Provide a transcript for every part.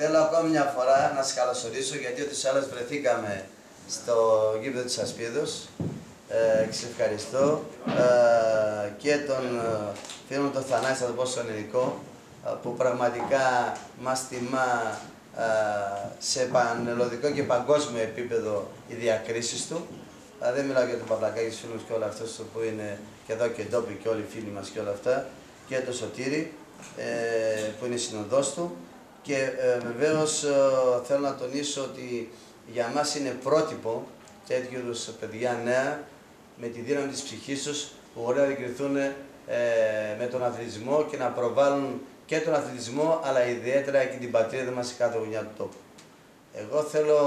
θέλω ακόμη μια φορά να σας καλωσορίσω γιατί ότι άλλες βρεθήκαμε στο γήπεδο της Ασπίδος. Ε, ευχαριστώ ε, και τον ε, φίλο τον Θανάση, θα το πω στον ελληνικό, ε, που πραγματικά μας τιμά ε, σε πανελλοδικό και παγκόσμιο επίπεδο οι διακρίσεις του. δεν μιλάω για τον Παυλακάκη, τους φίλους και όλα αυτά που είναι και εδώ και ντόπι και όλοι οι φίλοι μας και όλα αυτά και το Σωτήρι που είναι συνοδός του και ε, βεβαίως ε, θέλω να τονίσω ότι για μας είναι πρότυπο τέτοιου είδους παιδιά νέα με τη δύναμη της ψυχής τους που μπορεί να δικαιωθούν ε, με τον αθλητισμό και να προβάλλουν και τον αθλητισμό αλλά ιδιαίτερα και την πατρίδα μας σε κάθε γωνιά του τόπου. Εγώ θέλω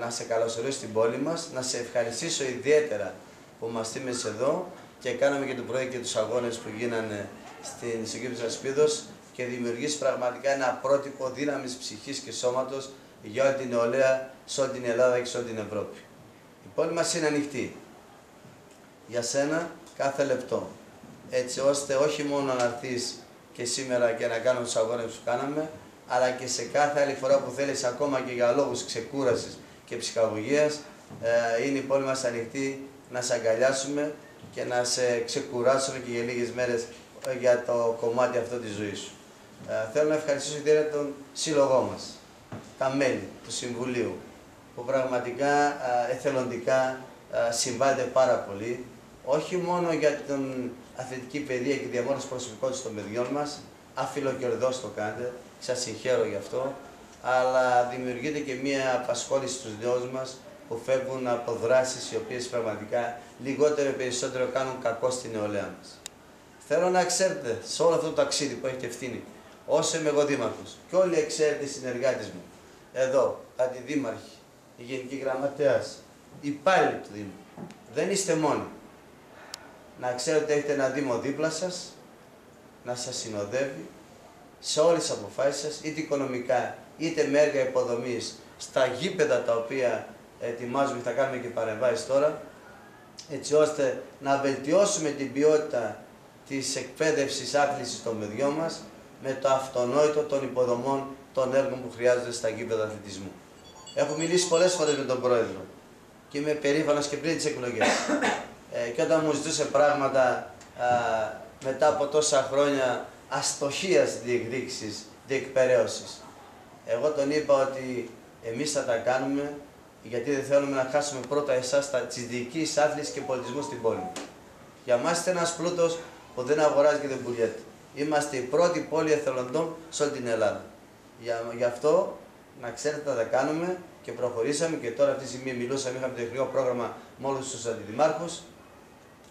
να σε καλωσορίσω στην πόλη μας, να σε ευχαριστήσω ιδιαίτερα που μας είμαι εδώ και κάναμε και το πρωί και τους αγώνες που γίνανε στην Συγκύπτωση Ασπίδος και δημιουργήσει πραγματικά ένα πρότυπο δύναμης ψυχής και σώματος για όλη την νεολαία σε όλη την Ελλάδα και σε όλη την Ευρώπη. Η πόλη μας είναι ανοιχτή. Για σένα κάθε λεπτό. Έτσι ώστε όχι μόνο να έρθεις και σήμερα και να κάνω τους αγώνες που κάναμε, αλλά και σε κάθε άλλη φορά που θέλεις ακόμα και για λόγους ξεκούρασης και ψυχαγωγίας, ε, είναι η πόλη μας ανοιχτή να σε αγκαλιάσουμε και να σε ξεκουράσουμε και για λίγες μέρες ε, για το κομμάτι αυτό της ζωής σου. Ε, θέλω να ευχαριστήσω ιδιαίτερα τον σύλλογό μας, τα μέλη του Συμβουλίου, που πραγματικά ε, εθελοντικά ε, συμβάλλεται πάρα πολύ, όχι μόνο για την αθλητική παιδεία και τη διαμόρφωση προσωπικότητας των παιδιών μας, αφιλοκερδός το κάνετε, σας συγχαίρω γι' αυτό, αλλά δημιουργείται και μία απασχόληση στους νέους μας που φεύγουν από δράσεις οι οποίες πραγματικά λιγότερο ή περισσότερο κάνουν κακό στην νεολαία μας. Θέλω να ξέρετε σε όλο αυτό το ταξίδι που έχετε ευθύνη όσο είμαι εγώ δήμαρχος. Και όλοι οι εξαίρετοι συνεργάτες μου, εδώ, αντιδήμαρχοι, η Γενική Γραμματέας, οι υπάλληλοι του Δήμου, δεν είστε μόνοι. Να ξέρετε ότι έχετε ένα Δήμο δίπλα σας, να σας συνοδεύει σε όλες τις αποφάσεις σας, είτε οικονομικά, είτε με έργα υποδομής, στα γήπεδα τα οποία ετοιμάζουμε και θα κάνουμε και παρεμβάσεις τώρα, έτσι ώστε να βελτιώσουμε την ποιότητα της εκπαίδευσης άθλησης των παιδιών μας, με το αυτονόητο των υποδομών των έργων που χρειάζονται στα γήπεδα αθλητισμού. Έχω μιλήσει πολλές φορές με τον πρόεδρο και είμαι περήφανος και πριν τις εκλογές. Ε, και όταν μου ζητούσε πράγματα α, μετά από τόσα χρόνια αστοχίας διεκδίκησης, διεκπαιρέωσης, εγώ τον είπα ότι εμείς θα τα κάνουμε γιατί δεν θέλουμε να χάσουμε πρώτα εσάς τη δική άθληση και πολιτισμού στην πόλη. Για μας είστε ένας πλούτος που δεν αγοράζει και δεν πουλιέται. Είμαστε η πρώτη πόλη εθελοντών σε όλη την Ελλάδα. Για, γι' αυτό να ξέρετε θα τα κάνουμε και προχωρήσαμε και τώρα αυτή τη στιγμή μιλούσαμε, είχαμε το εθνικό πρόγραμμα με όλους τους αντιδημάρχους,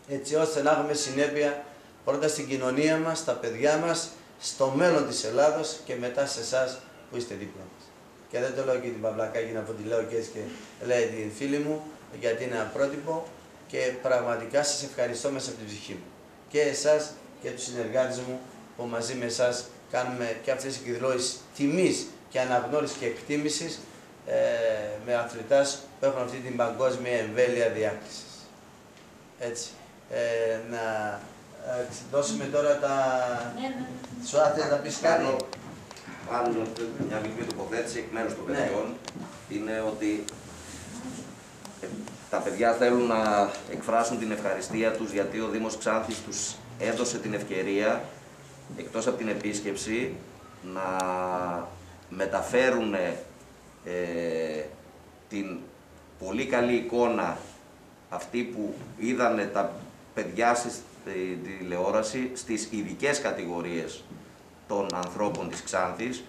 έτσι ώστε να έχουμε συνέπεια πρώτα στην κοινωνία μας, στα παιδιά μας, στο μέλλον της Ελλάδος και μετά σε εσάς που είστε δίπλα μας. Και δεν το λέω και την Παυλακάκη να πω τη λέω και έτσι και λέει την φίλη μου, γιατί είναι ένα πρότυπο και πραγματικά σας ευχαριστώ μέσα από την ψυχή μου. Και εσάς και τους συνεργάτες μου που μαζί με εσάς κάνουμε και αυτές τις εκδηλώσεις τιμής και αναγνώρισης και εκτίμησης ε, με αθλητάς που έχουν αυτή την παγκόσμια εμβέλεια διάκρισης. Έτσι. Ε, να ε, δώσουμε τώρα τα... Ναι, ναι, ναι. Σου άθελα να πεις κάτι. Πάνω μια μικρή τοποθέτηση εκ μέρους των παιδιών είναι ότι ε, τα παιδιά θέλουν να εκφράσουν την ευχαριστία τους γιατί ο Δήμος Ξάνθης τους έδωσε την ευκαιρία εκτός από την επίσκεψη να μεταφέρουν ε, την πολύ καλή εικόνα αυτή που είδανε τα παιδιά στη τηλεόραση στις ειδικές κατηγορίες των ανθρώπων της Ξάνθης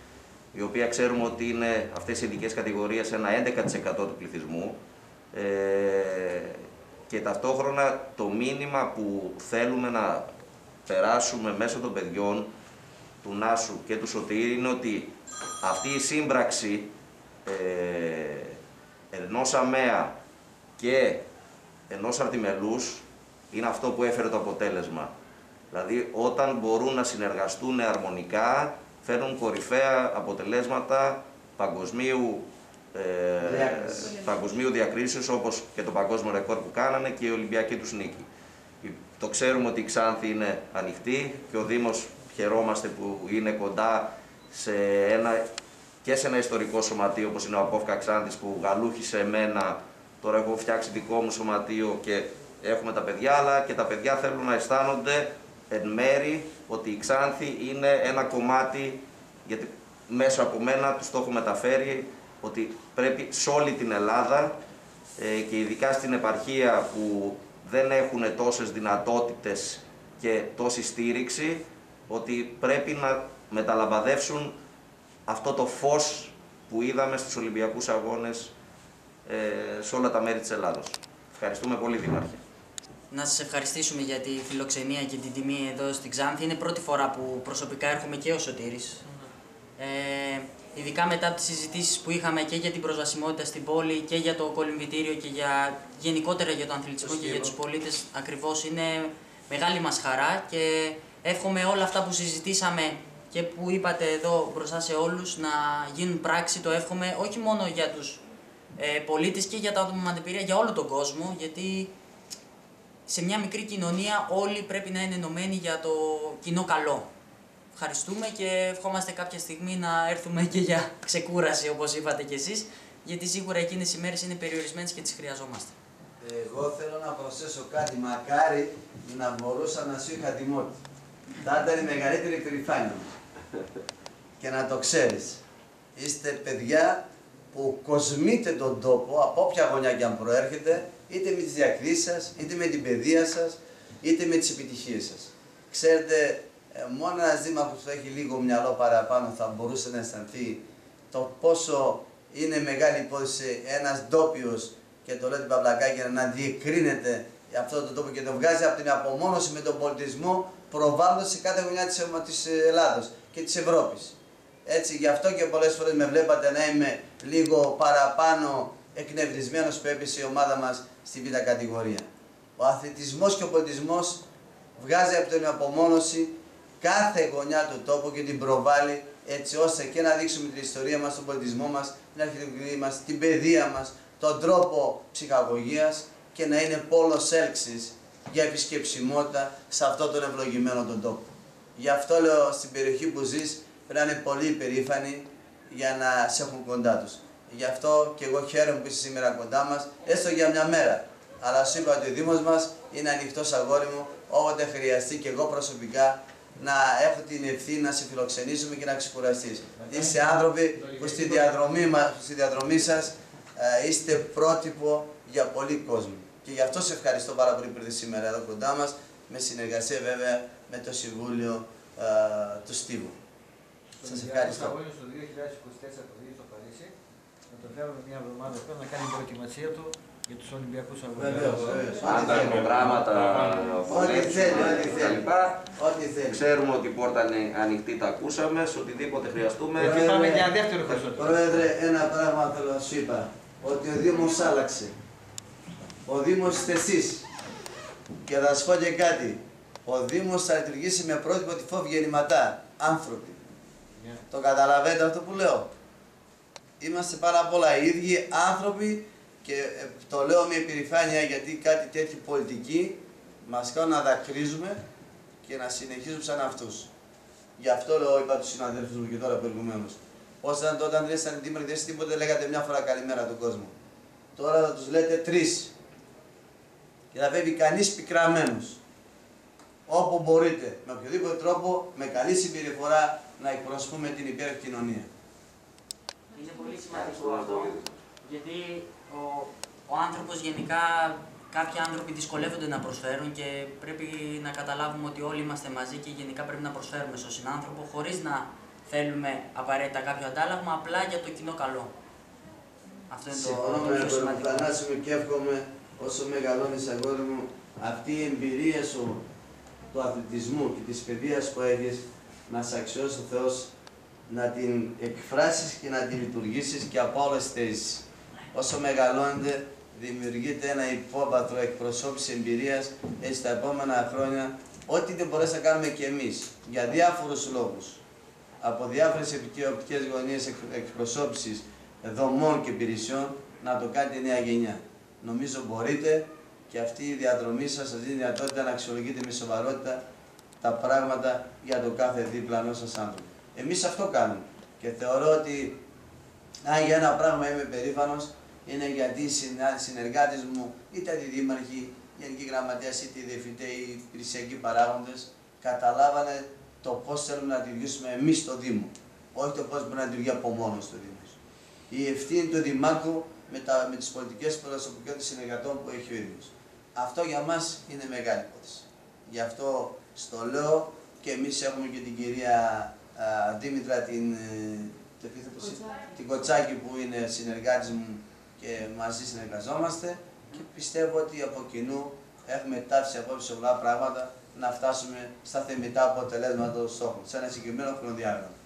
η οποία ξέρουμε ότι είναι αυτές οι ειδικές κατηγορίες ένα 11% του πληθυσμού. Ε, και ταυτόχρονα το μήνυμα που θέλουμε να περάσουμε μέσω των παιδιών του Νάσου και του Σωτήρη είναι ότι αυτή η σύμπραξη ε, ενός ΑΜΕΑ και ενός αρτιμελούς είναι αυτό που έφερε το αποτέλεσμα. Δηλαδή όταν μπορούν να συνεργαστούν αρμονικά φέρνουν κορυφαία αποτελέσματα παγκοσμίου, ε, παγκοσμίου διακρίσεως όπως και το παγκόσμιο ρεκόρ που κάνανε και η Ολυμπιακή τους νίκη. Το ξέρουμε ότι η Ξάνθη είναι ανοιχτή και ο Δήμος χαιρόμαστε που είναι κοντά σε ένα και σε ένα ιστορικό σωματείο όπως είναι ο Απόφκα Ξάνθης που γαλούχησε εμένα, τώρα έχω φτιάξει δικό μου σωματείο και έχουμε τα παιδιά, αλλά και τα παιδιά θέλουν να αισθάνονται εν μέρη ότι η Ξάνθη είναι ένα κομμάτι, γιατί μέσα από μένα τους το έχω μεταφέρει, ότι πρέπει σε όλη την Ελλάδα ε, και ειδικά στην επαρχία που δεν έχουν τόσες δυνατότητες και τόση στήριξη, ότι πρέπει να μεταλαμπαδεύσουν αυτό το φως που είδαμε στους Ολυμπιακούς Αγώνες ε, σε όλα τα μέρη της Ελλάδος. Ευχαριστούμε πολύ, Δήμαρχε. Να σας ευχαριστήσουμε για τη φιλοξενία και την τιμή εδώ στην Ξάνθη. Είναι πρώτη φορά που προσωπικά έρχομαι και ο Σωτήρης. Ε, ειδικά μετά από τις συζητήσεις που είχαμε και για την προσβασιμότητα στην πόλη και για το κολυμβητήριο και για, γενικότερα για τον αθλητισμό και για τους πολίτες ακριβώς είναι μεγάλη μας χαρά και εύχομαι όλα αυτά που συζητήσαμε και που είπατε εδώ μπροστά σε όλους να γίνουν πράξη, το εύχομαι όχι μόνο για τους ε, πολίτες και για τα άτομα με αναπηρία, για όλο τον κόσμο, γιατί σε μια μικρή κοινωνία όλοι πρέπει να είναι ενωμένοι για το κοινό καλό. Ευχαριστούμε και ευχόμαστε κάποια στιγμή να έρθουμε και για ξεκούραση όπως είπατε κι εσείς, γιατί σίγουρα εκείνες οι μέρες είναι περιορισμένες και τις χρειαζόμαστε. Εγώ θέλω να προσθέσω κάτι, μακάρι να μπορούσα να σου είχα τιμότη. Θα ήταν η μεγαλύτερη περηφάνεια και να το ξέρεις. Είστε παιδιά που κοσμείτε τον τόπο από όποια γωνιά και αν προέρχεται, είτε με τις διακρίσεις σας, είτε με την παιδεία σας, είτε με τις επιτυχίες σας. Ξέρετε, ε, μόνο ένας δήμαρχος που έχει λίγο μυαλό παραπάνω θα μπορούσε να αισθανθεί το πόσο είναι μεγάλη υπόθεση ένας ντόπιος και το λέτε παυλακάκι να διεκρίνεται αυτό το τόπο και το βγάζει από την απομόνωση με τον πολιτισμό προβάλλοντας σε κάθε γωνιά της Ελλάδος και της Ευρώπης. Έτσι, γι' αυτό και πολλές φορές με βλέπατε να είμαι λίγο παραπάνω εκνευρισμένος που έπεσε η ομάδα μας στη β' κατηγορία. Ο αθλητισμός και ο πολιτισμός βγάζει από την απομόνωση κάθε γωνιά του τόπου και την προβάλλει έτσι ώστε και να δείξουμε την ιστορία μας, τον πολιτισμό μας, την αρχιτεκτονική μας, την παιδεία μας, τον τρόπο ψυχαγωγίας και να είναι πόλος έλξης για επισκεψιμότητα σε αυτό τον ευλογημένο τον τόπο. Γι' αυτό λέω στην περιοχή που ζεις πρέπει να είναι πολύ υπερήφανοι για να σε έχουν κοντά τους. Γι' αυτό και εγώ χαίρομαι που είσαι σήμερα κοντά μας, έστω για μια μέρα. Αλλά σου είπα ότι ο Δήμος μας είναι ανοιχτός αγόρι μου, όποτε χρειαστεί και εγώ προσωπικά να έχω την ευθύνη να σε φιλοξενήσουμε και να ξεκουραστείς. Είστε άνθρωποι που στη διαδρομή, μας, στη διαδρομή σας ε, είστε πρότυπο για πολύ κόσμο. Και γι' αυτό σε ευχαριστώ πάρα πολύ που ήρθες σήμερα εδώ κοντά μας, με συνεργασία βέβαια με το Συμβούλιο ε, του Στίβου. Σας ευχαριστώ. το 2024 το στο Παρίσι, να το φέρουμε μια εβδομάδα πριν να κάνει προετοιμασία του για τους Ολυμπιακούς Αγώνες. Βεβαίως, βεβαίως. Αν τα προγράμματα Ό,τι θέλει, ό,τι θέλει. κτλ. Ό,τι θέλει. Ξέρουμε ότι η πόρτα είναι ανοιχτή, τα ακούσαμε, σε οτιδήποτε χρειαστούμε. Και πάμε για δεύτερο χρυσό. Πρόεδρε, ένα πράγμα θέλω να σου είπα. Ότι ο Δήμος άλλαξε. Ο Δήμος είστε εσείς. Και θα σας πω και κάτι. Ο Δήμος θα λειτουργήσει με πρότυπο τη φόβη γεννηματά. Άνθρωποι. Το καταλαβαίνετε αυτό που λέω. Είμαστε πάρα πολλά οι ίδιοι άνθρωποι και ε, το λέω με υπερηφάνεια γιατί κάτι τέτοιο πολιτική μας κάνουν να δακρύζουμε και να συνεχίζουμε σαν αυτούς. Γι' αυτό λέω, είπα τους συναδέλφους μου και τώρα προηγουμένως. Πώ ήταν τότε, αν δεν ήσταν δήμαρχοι, δεν τίποτε, λέγατε μια φορά καλημέρα τον κόσμο. Τώρα θα τους λέτε τρεις. Και θα φεύγει κανείς πικραμένος. Όπου μπορείτε, με οποιοδήποτε τρόπο, με καλή συμπεριφορά, να εκπροσωπούμε την υπέροχη κοινωνία. Είναι πολύ σημαντικό αυτό, γιατί ο, ο άνθρωπος γενικά, κάποιοι άνθρωποι δυσκολεύονται να προσφέρουν και πρέπει να καταλάβουμε ότι όλοι είμαστε μαζί και γενικά πρέπει να προσφέρουμε στον συνάνθρωπο χωρίς να θέλουμε απαραίτητα κάποιο αντάλλαγμα, απλά για το κοινό καλό. Αυτό είναι το, Συμφωνώ το με πιο τον σημαντικό. Θανάση μου και εύχομαι όσο μεγαλώνεις αγόρι μου αυτή η εμπειρία σου του αθλητισμού και της παιδείας που έχεις να σε αξιώσει ο Θεός να την εκφράσεις και να την λειτουργήσεις και από όλες τις θέσεις. Όσο μεγαλώνετε δημιουργείται ένα υπόβαθρο εκπροσώπηση εμπειρίας έτσι τα επόμενα χρόνια ό,τι δεν μπορέσαμε να κάνουμε και εμείς για διάφορους λόγους από διάφορες οπτικές γωνίες εκ- εκπροσώπησης δομών και υπηρεσιών να το κάνετε η νέα γενιά. Νομίζω μπορείτε και αυτή η διαδρομή σας σας δίνει δυνατότητα να αξιολογείτε με σοβαρότητα τα πράγματα για το κάθε διπλανό σας άνθρωπο. Εμείς αυτό κάνουμε και θεωρώ ότι Αν για ένα πράγμα είμαι περήφανος, είναι γιατί οι συνεργάτες μου, είτε αντιδήμαρχοι, γενικοί γραμματέας, είτε οι διευθυντές, οι υπηρεσιακοί παράγοντες, καταλάβανε το πώς θέλουμε να λειτουργήσουμε εμείς στο Δήμο. Όχι το πώς μπορεί να λειτουργεί από μόνος στο Δήμος. Η ευθύνη του Δημάρχου με, τα, με τις πολιτικές προσωπικότητες συνεργατών που έχει ο ίδιος. Αυτό για μας είναι μεγάλη υπόθεση. Γι' αυτό στο λέω και εμείς έχουμε και την κυρία α, Δήμητρα την, ε, την Κοτσάκη που είναι συνεργάτης μου και μαζί συνεργαζόμαστε και πιστεύω ότι από κοινού έχουμε τάψει απόψε πολλά πράγματα να φτάσουμε στα θεμητά αποτελέσματα των στόχων, σε ένα συγκεκριμένο χρονοδιάγραμμα.